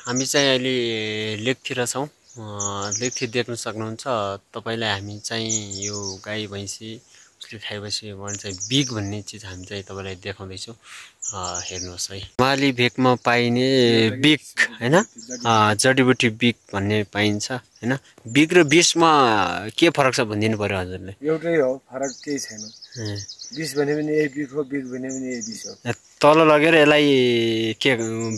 हामी चाहिँ अहिले लेकतिर छौँ। लेकतिर देख्न सक्नुहुन्छ। तपाईँलाई हामी चाहिँ यो गाई भैँसी उसले खाएपछि भने चाहिँ बिग भन्ने चिज हामी चाहिँ तपाईँलाई देखाउँदैछौँ। हेर्नुहोस् है। माली भेकमा पाइने बिग होइन? जडीबुटी बिग भन्ने पाइन्छ होइन? बिग र बिसमा के फरक छ भनिदिनु पऱ्यो हजुरले? एउटै हो फरक केही छैन। ए, बिस भने पनि यही बिग हो बिग भने पनि यही बिस हो। तल लगेर यसलाई के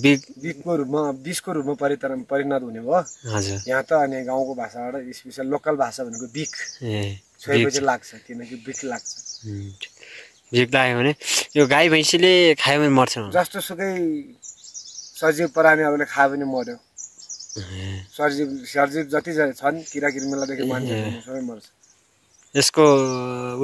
बिग? बिगको रूपमा बिसको रूपमा परितर परिणत हुने भयो हजुर। यहाँ त अनि गाउँको भाषाबाट स्पेसल लोकल भाषा भनेको बिक ए। छोएपछि लाग्छ किनकि बिक लाग्छ। लाग्यो भने यो गाई भैँसीले खायो भने मर्छ जस्तो सुकै सजीव प्राणीहरूले खायो भने मर्यो। ए, सजीव सजीव जति छन् किरा किर्मेलादेखि मान्छेहरू सबै मर्छ। यसको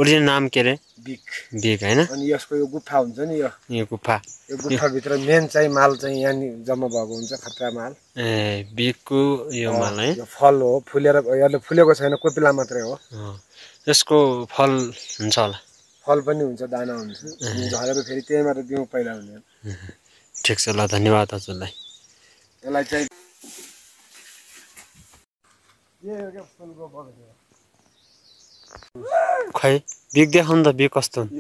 ओरिजिनल नाम के अरे? बिक। बिग होइन? अनि यसको यो गुफा हुन्छ नि यो। यो गुफा। यो गुफाभित्र मेन चाहिँ माल चाहिँ यहाँनिर जम्मा भएको हुन्छ खतरा माल। ए बिगको यो माल है? यो फल हो फुलेर यसले फुलेको छैन कोपिला मात्रै हो। यसको फल हुन्छ होला। फल पनि हुन्छ दाना हुन्छ। झरेर फेरि त्यहीँबाट बिउ पैदा हुने ठिक छ ल धन्यवाद हजुरलाई। यसलाई चाहिँ खै बिग देखाउनु त बिग कस्तो हुन्छ।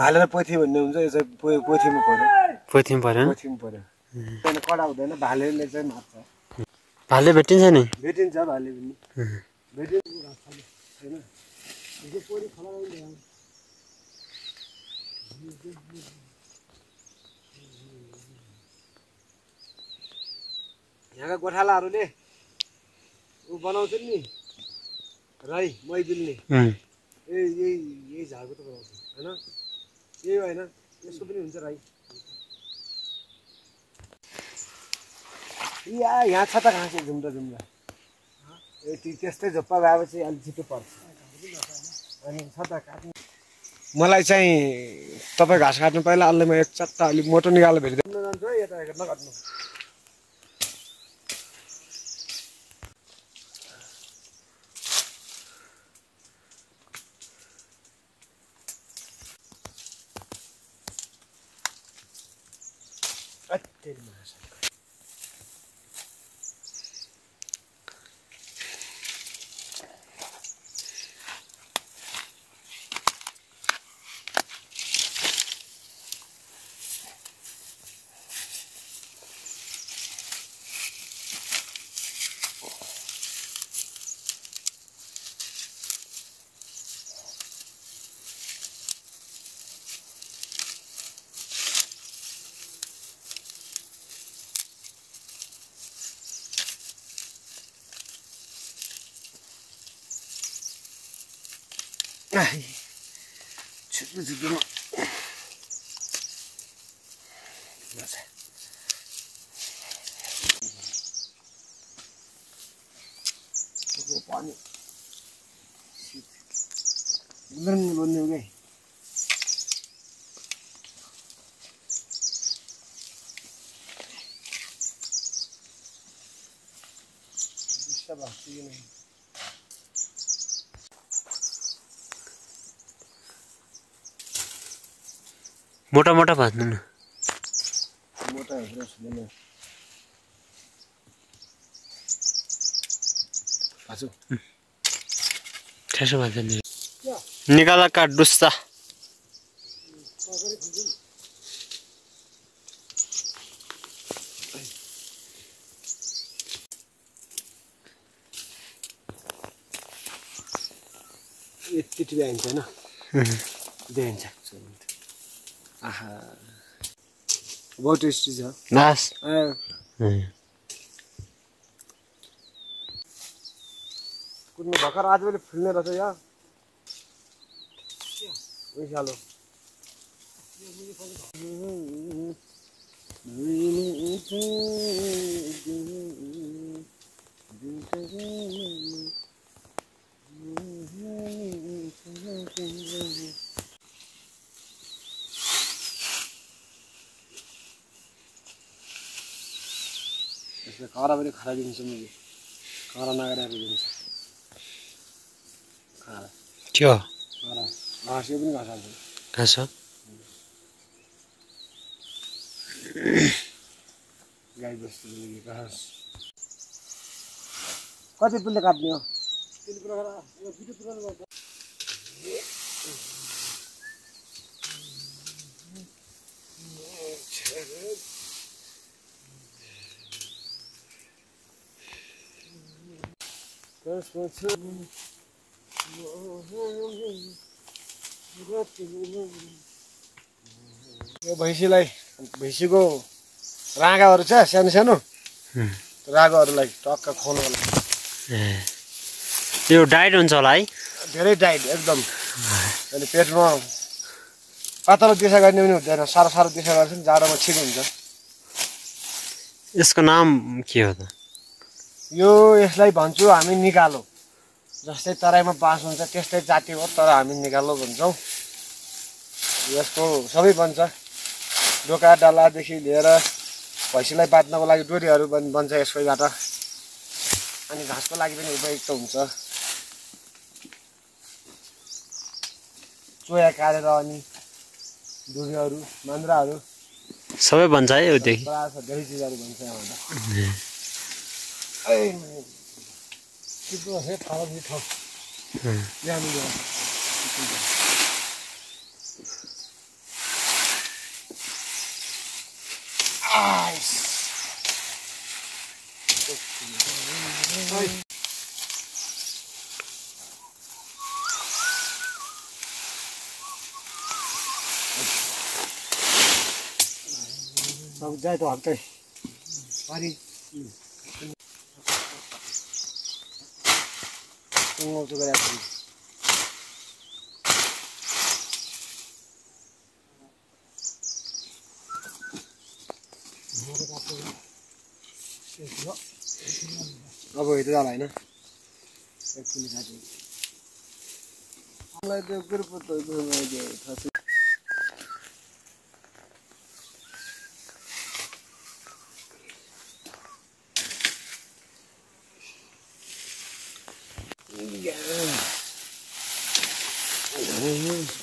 हालेर पोथी भन्ने हुन्छ यो चाहिँ पोथीमा पऱ्यो। पोथीमा पऱ्यो? पोथीमा पऱ्यो। कडा हुँदैन भालेले चाहिँ मार्छ। भाले भेटिन्छ नि। भेटिन्छ भाले पनि। भेटिन्छ। यहाँका गोठालाहरूले ऊ बनाउँछन् नि राई मै बिल्ने ए यही यही झारको त बनाउँछ होइन? यही होइन यसको पनि हुन्छ राई। या यहाँ छ त कहाँ चाहिँ झुम्रा झुम्रा। ए ती त्यस्तै झोप्पा भएपछि अलिक छिटो पर्छ। अनि छ त काट्नु। मलाई चाहिँ तपाईँ घाँस काट्नु पहिला अलि म एक चट्टा अलिक मोटो निकालेर भेटिदिनु। जान्छु है यता 아이, 줄을 두기만. 이거 봐. 죽이네. भाजु ठेसो भाँच्छ नि। निकाला काट डुस्सा। यति भ्याइन्छ होइन? आहा बहुत टेस्टी छ आ, कुद्नु भर्खर आज पनि फुल्ने रहेछ यहाँ उइसालो यसले कडा पनि खराबिन्छ मैले खरा नगरेर दिन्छ खरा त्यो खरा घाँस यो पनि घाँस घाँस गाई बस्तुको लागि घाँस कति पुल्ले काट्ने हो यो भैँसीलाई भैँसीको राँगाहरू छ सानो सानो। रागोहरूलाई टक्क खुवाउनु यो डाइट हुन्छ होला है? धेरै टाइट एकदम। अनि पेटमा पातलो दिशा गर्ने पनि हुँदैन साह्रो साह्रो दिशा गर्छ नि जाडोमा ठिक हुन्छ। यसको नाम के हो त? यो यसलाई भन्छु हामी निकालो। जस्तै तराईमा बाँस हुन्छ त्यस्तै जाति हो तर हामी निकालो भन्छौँ। यसको सबै बन्छ डोका डालादेखि लिएर भैँसीलाई बाँध्नको लागि डोरीहरू पनि बन्छ यसकोबाट। अनि घाँसको लागि पनि उपयुक्त हुन्छ। चोया काटेर अनि डुगीहरू मान्द्राहरू सबै भन्छ है धेरै चिजहरू भन्छ यहाँबाट। ấy cái đó hết tháo đi tháo nhà mình rồi ai ai Vâng, giai đoạn cây. Qua đi. उँगाउँछु गरेर अब हेर्दै जाला होइन। एकछिन काट्यो मलाई त्यो ग्रुप त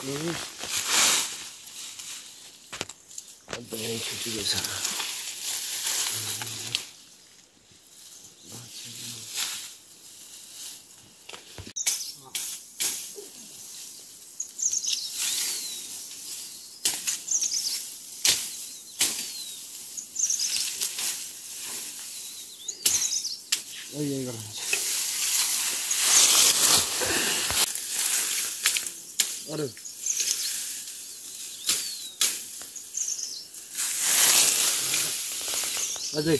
थाहा छैन छुट्टीको छ यही गर्नु अरू अझै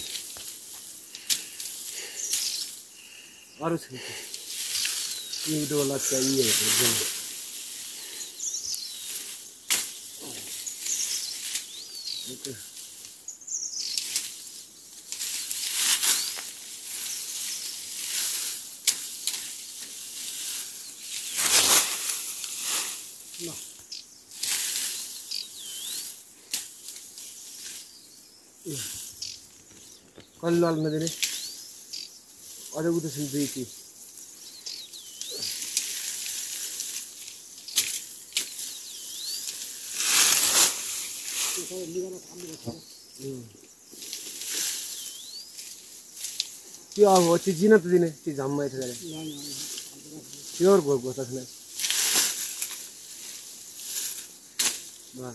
अरू छ इउँदो लाग्छ यीहरू कहिले लाल नदिने अझै उता छ दुई ती त्यो अब त्यो जिन त दिने। त्यो झम्मै छ प्योर गो गोता छैन बा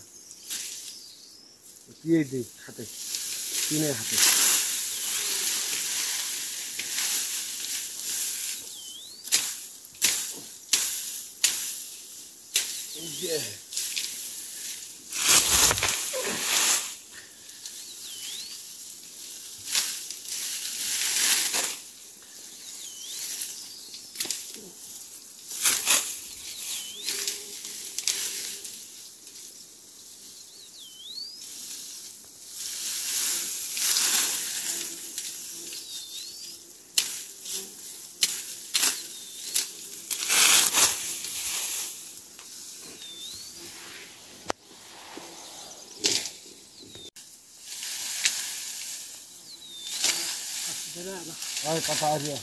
त्यही दिई खातै तिनै खातै Ay, papaya.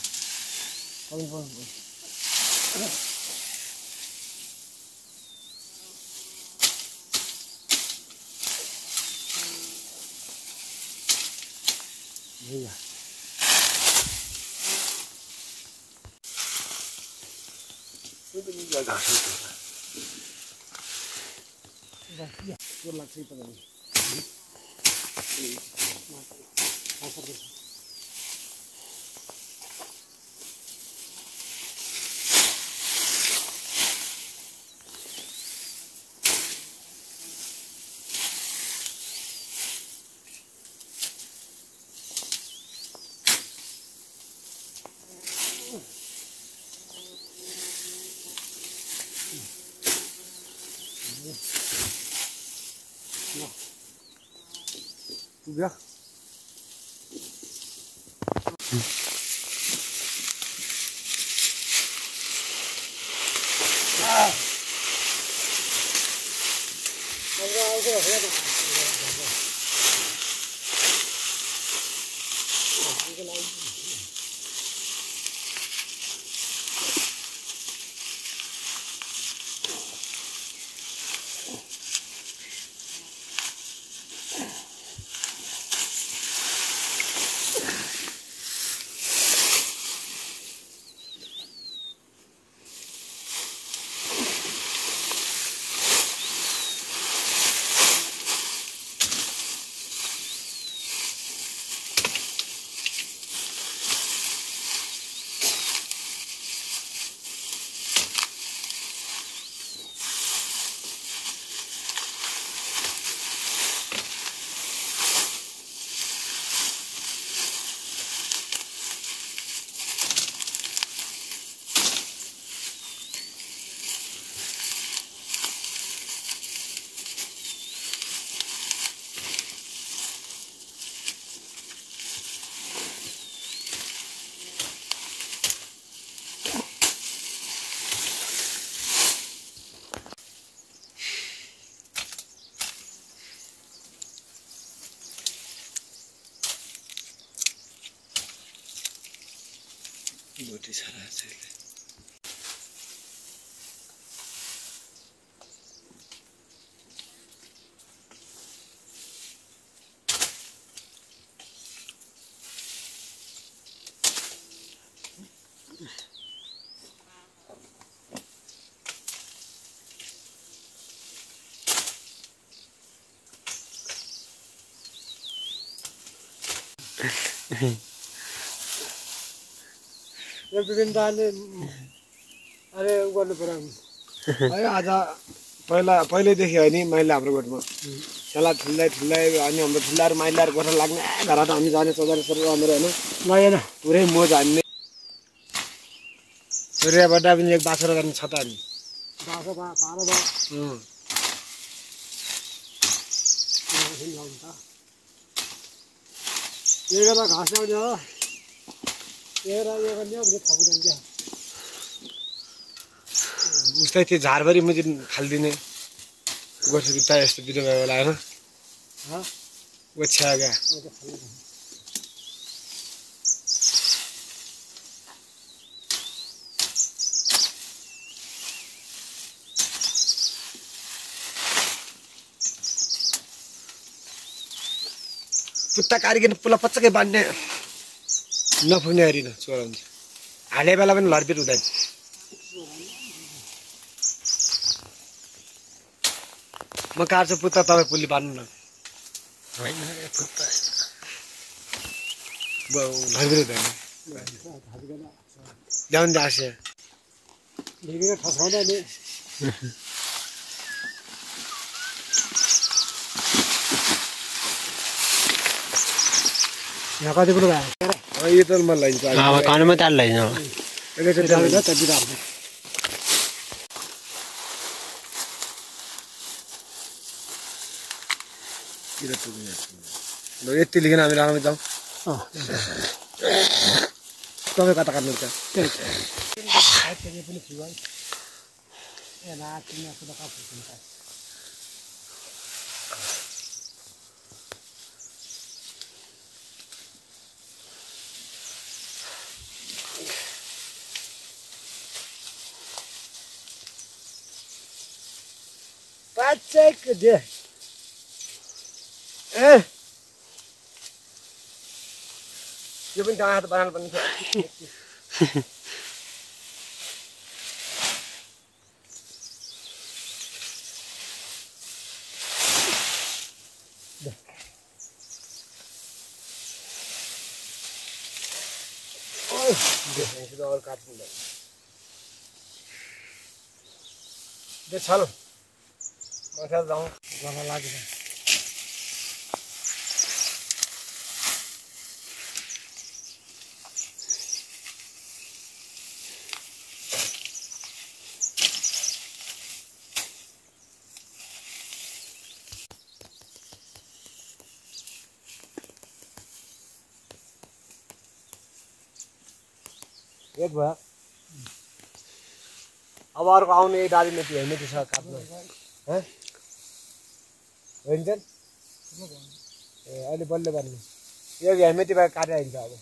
पाउनु पाउनु भैया त्यो लाग्छ तपाईँलाई Yeah. भोटी सारा यो विभिन्न दाले अरे उ गर्नु पऱ्यो है आज पहिला पहिल्यैदेखि हो नि मैले हाम्रो गोठमा। खेला ठुल्दै ठुल्दै अनि हाम्रो ठुलाहरू माइलाहरू गोठा लाग्ने घर त हामी जाने चौधार सर हाम्रो होइन। लगेन पुरै मोज हान्ने। सूर्यबाट पनि एक बाछरा जाने छ त अँ। घाँस ल्याउने हो। उसलाई त्यो झारभरि मात्रै फालिदिने गर्छ कि प्रायः जस्तो बेला होइन ओछ्या पुत्ता कारिकन पुला पच्चकै बांधने। नफुक्ने हरिन चोराउँछ हाले बेला पनि लडपिट हुँदैन म काट्छु पुत्ता तपाईँ पुली बाँध्नु न यहाँ कति कुरो भयो एकैचोटि ल यति लिकन हामी राम्रोमा जाउँ। तपाईँ कता काट्नुहुन्छ? बाचेको दे ए यो पनि हात बनाउनु पर्ने काट्नु। दे छल माथि जाउँ गर्न लाग्यो एक भयो अब अर्को आउने एक दादी मेटी हेलमेटी छ काट्नु है? होइन अहिले बल्ल गर्ने यो भएर काटेर हिँड्छ अब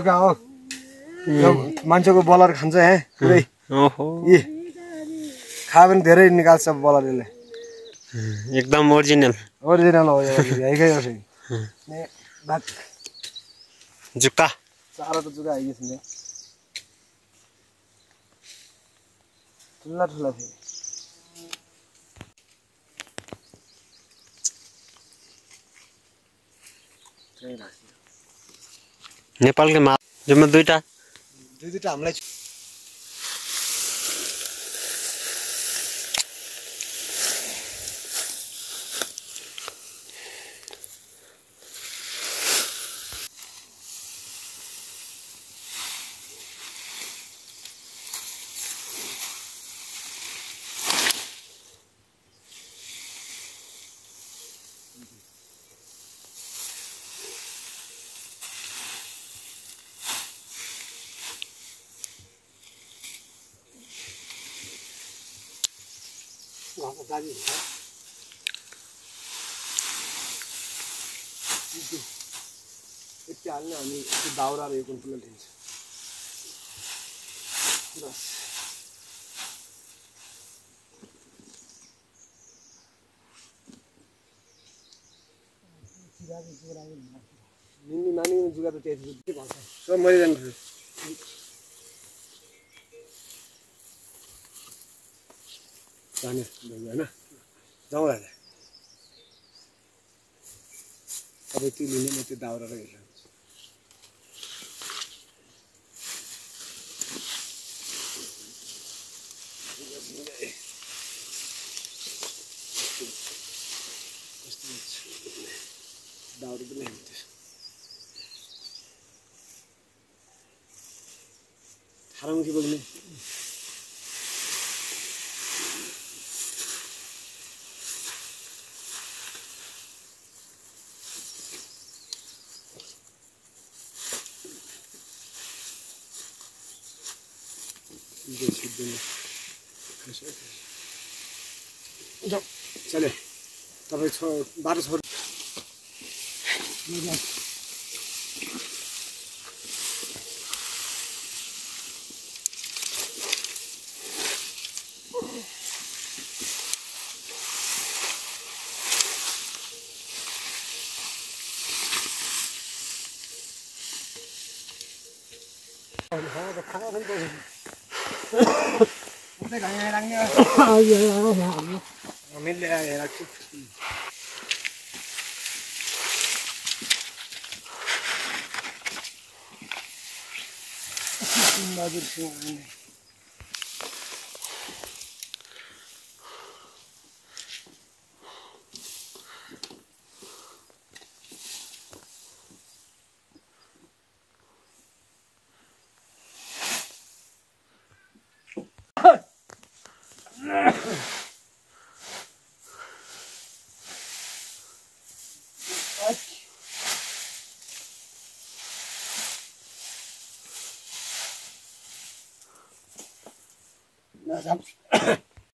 जुका हो। मान्छेको बलर खान्छ हे पुरै यी। खायो भने धेरै निकाल्छ बलर यसले एकदम ओरिजिनल ओरिजिनल हो यो हेकै हो जुक्का चारो त जुका हेगी छ ठुला ठुला थियो त्यही राख्यो। नेपालकै मा जम्मा दुइटा दुई दुईवटा हामीलाई दाजी हुन्छ। यति हाल्ने हामी त्यो दाउरा र यो कुन्टुलो लिन्छ। बस। निन्दी नानी जुगा त त्यति के भन्छ। सब मरिरहनु जाने होइन? जाउँ राजा तपाईँ त्यो लिने म त्यो दाउरा र हेर्नु दाउरा पनि हेर्नु थारामुखी चले तपाईँ छो عامل لي يعني اكتب ما ادري شو las.